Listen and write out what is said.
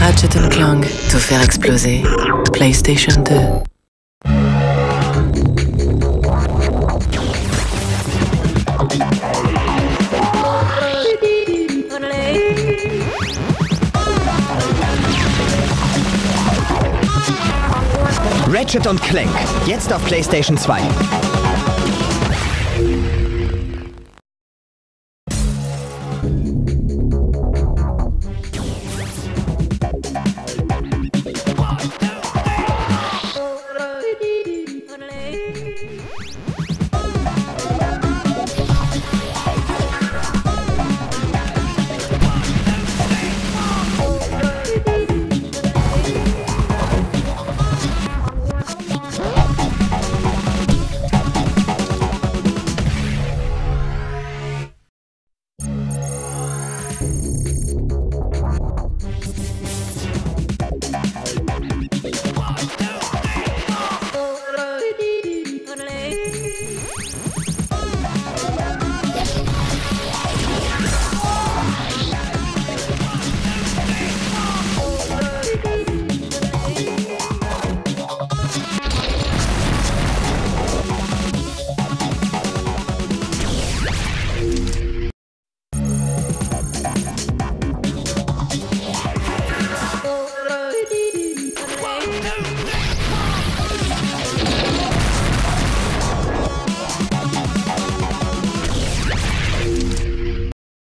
Ratchet Clank, tout faire exploser. PlayStation 2. Ratchet Clank, jetzt auf PlayStation 2.